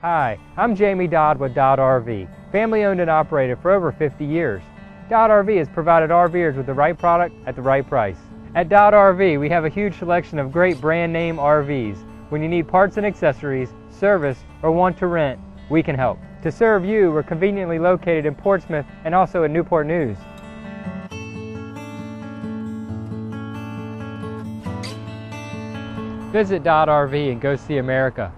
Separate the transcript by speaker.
Speaker 1: Hi, I'm Jamie Dodd with Dodd RV, family owned and operated for over 50 years. Dodd RV has provided RVers with the right product at the right price. At Dodd RV, we have a huge selection of great brand name RVs. When you need parts and accessories, service, or want to rent, we can help. To serve you, we're conveniently located in Portsmouth and also in Newport News. Visit Dodd RV and go see America.